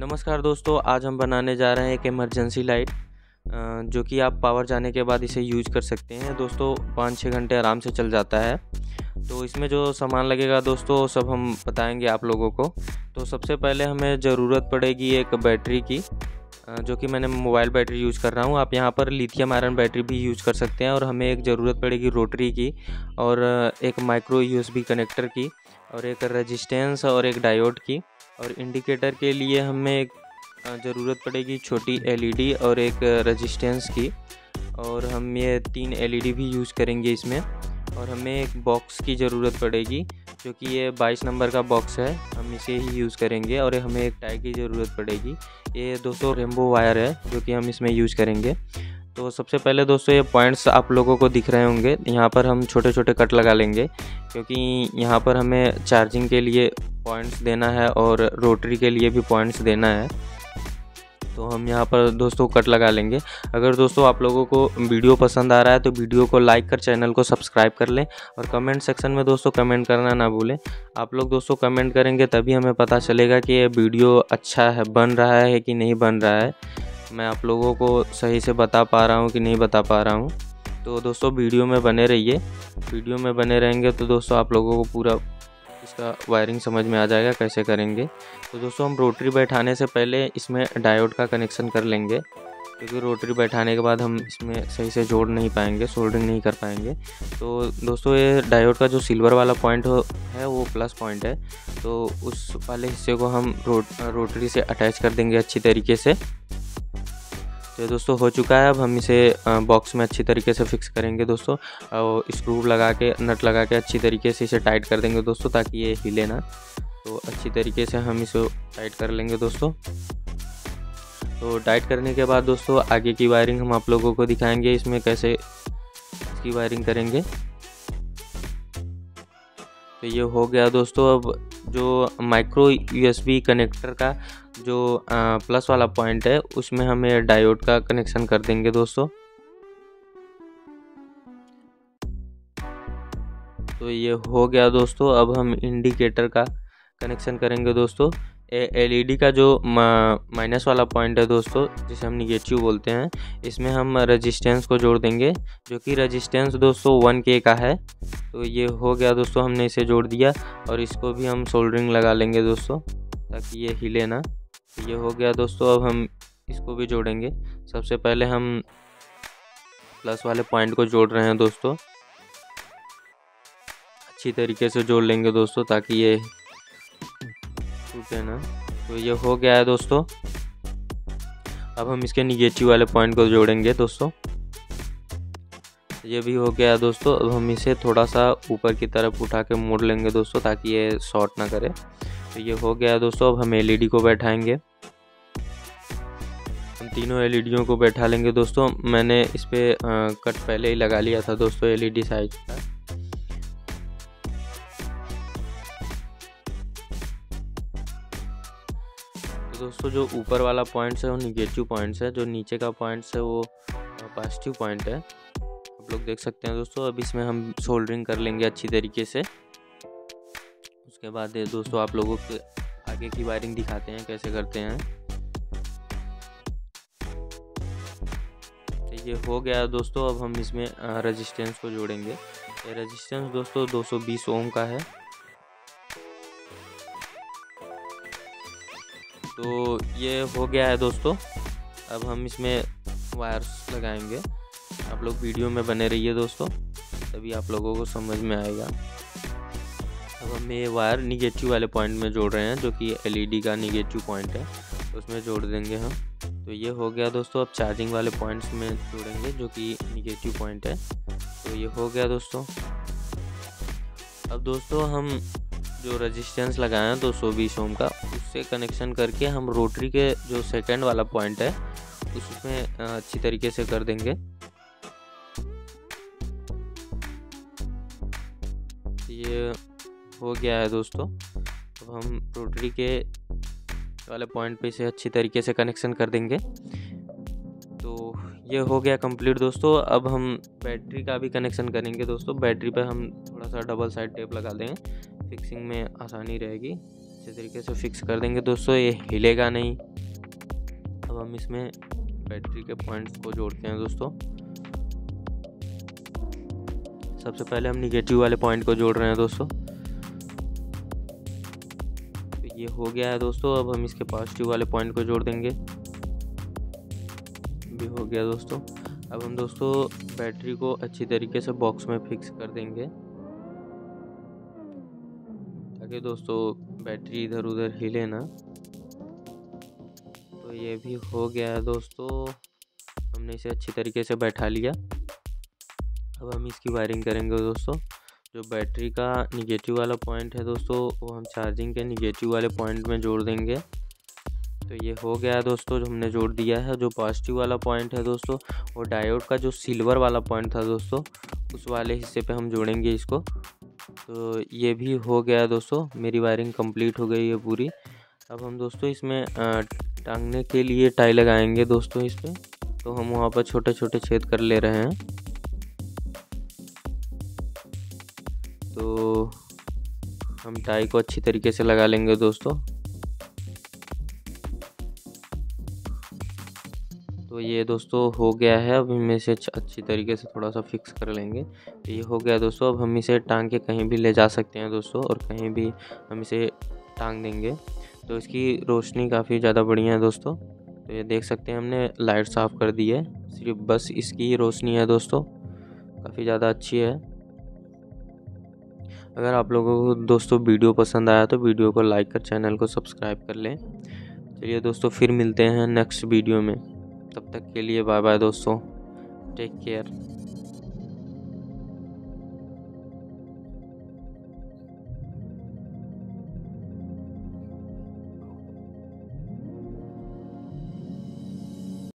नमस्कार दोस्तों, आज हम बनाने जा रहे हैं एक इमरजेंसी लाइट जो कि आप पावर जाने के बाद इसे यूज़ कर सकते हैं। दोस्तों पाँच छः घंटे आराम से चल जाता है। तो इसमें जो सामान लगेगा दोस्तों, सब हम बताएँगे आप लोगों को। तो सबसे पहले हमें ज़रूरत पड़ेगी एक बैटरी की जो कि मैंने मोबाइल बैटरी यूज़ कर रहा हूँ। आप यहाँ पर लिथियम आयरन बैटरी भी यूज़ कर सकते हैं और हमें एक ज़रूरत पड़ेगी रोटरी की और एक माइक्रो यूएसबी कनेक्टर की और एक रजिस्टेंस और एक डायोड की। और इंडिकेटर के लिए हमें एक ज़रूरत पड़ेगी छोटी एलईडी और एक रजिस्टेंस की। और हम ये तीन एलईडी भी यूज़ करेंगे इसमें। और हमें एक बॉक्स की ज़रूरत पड़ेगी, जो कि ये 22 नंबर का बॉक्स है। हम इसे ही यूज़ करेंगे और हमें एक टाई की ज़रूरत पड़ेगी। ये दोस्तों रेम्बो वायर है, जो कि हम इसमें यूज़ करेंगे। तो सबसे पहले दोस्तों ये पॉइंट्स आप लोगों को दिख रहे होंगे। यहाँ पर हम छोटे छोटे कट लगा लेंगे, क्योंकि यहाँ पर हमें चार्जिंग के लिए पॉइंट्स देना है और रोटरी के लिए भी पॉइंट्स देना है। तो हम यहाँ पर दोस्तों कट लगा लेंगे। अगर दोस्तों आप लोगों को वीडियो पसंद आ रहा है तो वीडियो को लाइक कर चैनल को सब्सक्राइब कर लें और कमेंट सेक्शन में दोस्तों कमेंट करना ना भूलें। आप लोग दोस्तों कमेंट करेंगे, तभी हमें पता चलेगा कि ये वीडियो अच्छा है, बन रहा है कि नहीं बन रहा है। मैं आप लोगों को सही से बता पा रहा हूँ कि नहीं बता पा रहा हूँ। तो दोस्तों, वीडियो में बने रहिए। वीडियो में बने रहेंगे तो दोस्तों, आप लोगों को पूरा इसका वायरिंग समझ में आ जाएगा कैसे करेंगे। तो दोस्तों, हम रोटरी बैठाने से पहले इसमें डायोड का कनेक्शन कर लेंगे। क्योंकि तो रोटरी बैठाने के बाद हम इसमें सही से जोड़ नहीं पाएँगे सोल्डरिंग नहीं कर पाएँगे। तो दोस्तों, ये डायोड का जो सिल्वर वाला पॉइंट है वो प्लस पॉइंट है। तो उस वाले हिस्से को हम रोट रोटरी से अटैच कर देंगे अच्छी तरीके से। तो दोस्तों, हो चुका है। अब हम इसे बॉक्स में अच्छी तरीके से फिक्स करेंगे दोस्तों। और स्क्रू लगा के नट लगा के अच्छी तरीके से इसे टाइट कर देंगे दोस्तों, ताकि ये हिले ना। तो अच्छी तरीके से हम इसे टाइट कर लेंगे दोस्तों। तो टाइट करने के बाद दोस्तों, आगे की वायरिंग हम आप लोगों को दिखाएँगे, इसमें कैसे इसकी वायरिंग करेंगे। तो ये हो गया दोस्तों अब जो माइक्रो यूएसबी कनेक्टर का जो प्लस वाला पॉइंट है, उसमें हमें डायोड का कनेक्शन कर देंगे दोस्तों। तो ये हो गया दोस्तों, अब हम इंडिकेटर का कनेक्शन करेंगे दोस्तों। एलईडी का जो माइनस वाला पॉइंट है दोस्तों, जिसे हम निगेटिव बोलते हैं, इसमें हम रेजिस्टेंस को जोड़ देंगे, जो कि रेजिस्टेंस दोस्तों वन के का है। तो ये हो गया दोस्तों हमने इसे जोड़ दिया और इसको भी हम सोल्डरिंग लगा लेंगे दोस्तों, ताकि ये हिले ना। तो ये हो गया दोस्तों, अब हम इसको भी जोड़ेंगे। सबसे पहले हम प्लस वाले पॉइंट को जोड़ रहे हैं दोस्तों। अच्छी तरीके से जोड़ लेंगे दोस्तों, ताकि ये टूटे ना। तो ये हो गया है दोस्तों। अब हम इसके निगेटिव वाले पॉइंट को जोड़ेंगे दोस्तों। ये भी हो गया दोस्तों, अब हम इसे थोड़ा सा ऊपर की तरफ़ उठा के मोड़ लेंगे दोस्तों, ताकि ये शॉर्ट ना करे। तो ये हो गया दोस्तों, अब हम एलईडी को बैठाएँगे। हम तीनों एलईडीओं को बैठा लेंगे दोस्तों। मैंने इस पर कट पहले ही लगा लिया था दोस्तों एलईडी साइज़ का। तो दोस्तों, जो ऊपर वाला पॉइंट्स है, वो निगेटिव पॉइंट्स है, जो नीचे का पॉइंट्स है, वो पॉजिटिव पॉइंट है। लोग देख सकते हैं दोस्तों। अब इसमें हम सोल्डरिंग कर लेंगे अच्छी तरीके से। उसके बाद दोस्तों आप लोगों के आगे की वायरिंग दिखाते हैं कैसे करते हैं। तो ये हो गया दोस्तों, अब हम इसमें रेजिस्टेंस को जोड़ेंगे। ये रेजिस्टेंस दोस्तों 220 ओम का है। तो ये हो गया है दोस्तों। अब हम इसमें वायर्स लगाएँगे। आप लोग वीडियो में बने रहिए दोस्तों, तभी आप लोगों को समझ में आएगा। अब हम ये वायर निगेटिव वाले पॉइंट में जोड़ रहे हैं, जो कि एलईडी का निगेटिव पॉइंट है उसमें जोड़ देंगे हम। तो ये हो गया दोस्तों, अब चार्जिंग वाले पॉइंट्स में जोड़ेंगे, जो कि निगेटिव पॉइंट है। तो ये हो गया दोस्तों। अब दोस्तों हम जो रेजिस्टेंस लगाए हैं, दो सौ बीस ओम का, उससे कनेक्शन करके हम रोटरी के जो सेकंड वाला पॉइंट है उसमें अच्छी तरीके से कर देंगे। ये हो गया है दोस्तों। अब हम रोटरी के वाले पॉइंट पे इसे अच्छी तरीके से कनेक्शन कर देंगे। तो ये हो गया कंप्लीट दोस्तों। अब हम बैटरी का भी कनेक्शन करेंगे दोस्तों। बैटरी पे हम थोड़ा सा डबल साइड टेप लगा दें फिक्सिंग में आसानी रहेगी। अच्छे तरीके से फिक्स कर देंगे दोस्तों। ये हिलेगा नहीं। अब हम इसमें बैटरी के पॉइंट्स को जोड़ते हैं दोस्तों। सबसे पहले हम निगेटिव वाले पॉइंट को जोड़ रहे हैं दोस्तों। तो ये हो गया है दोस्तों, अब हम इसके पॉजिटिव वाले पॉइंट को जोड़ देंगे। भी हो गया दोस्तों। अब हम दोस्तों बैटरी को अच्छी तरीके से बॉक्स में फिक्स कर देंगे। ताकि दोस्तों बैटरी इधर उधर हिले ना। तो ये भी हो गया है दोस्तों। हमने इसे अच्छी तरीके से बैठा लिया। अब हम इसकी वायरिंग करेंगे दोस्तों। जो बैटरी का निगेटिव वाला पॉइंट है दोस्तों, वो हम चार्जिंग के निगेटिव वाले पॉइंट में जोड़ देंगे। तो ये हो गया दोस्तों, जो हमने जोड़ दिया है, जो पॉजिटिव वाला पॉइंट है दोस्तों वो डायोड का जो सिल्वर वाला पॉइंट था दोस्तों, उस वाले हिस्से पे हम जोड़ेंगे इसको। तो ये भी हो गया दोस्तों, मेरी वायरिंग कंप्लीट हो गई है पूरी। अब हम दोस्तों इसमें टांगने के लिए टाई लगाएँगे दोस्तों इस पर तो हम वहाँ पर छोटे छोटे छेद कर ले रहे हैं। हम टाई को अच्छी तरीके से लगा लेंगे दोस्तों। तो ये दोस्तों हो गया है, अब हम इसे अच्छी तरीके से थोड़ा सा फिक्स कर लेंगे। तो ये हो गया दोस्तों, अब हम इसे टांग के कहीं भी ले जा सकते हैं दोस्तों, और कहीं भी हम इसे टांग देंगे। तो इसकी रोशनी काफ़ी ज़्यादा बढ़िया है दोस्तों। तो ये देख सकते हैं हमने लाइट साफ़ कर दी है, सिर्फ़ बस इसकी रोशनी है दोस्तों, काफ़ी ज़्यादा अच्छी है। अगर आप लोगों को दोस्तों वीडियो पसंद आया तो वीडियो को लाइक कर, चैनल को सब्सक्राइब कर लें। चलिए दोस्तों, फिर मिलते हैं नेक्स्ट वीडियो में। तब तक के लिए बाय बाय दोस्तों। Take care.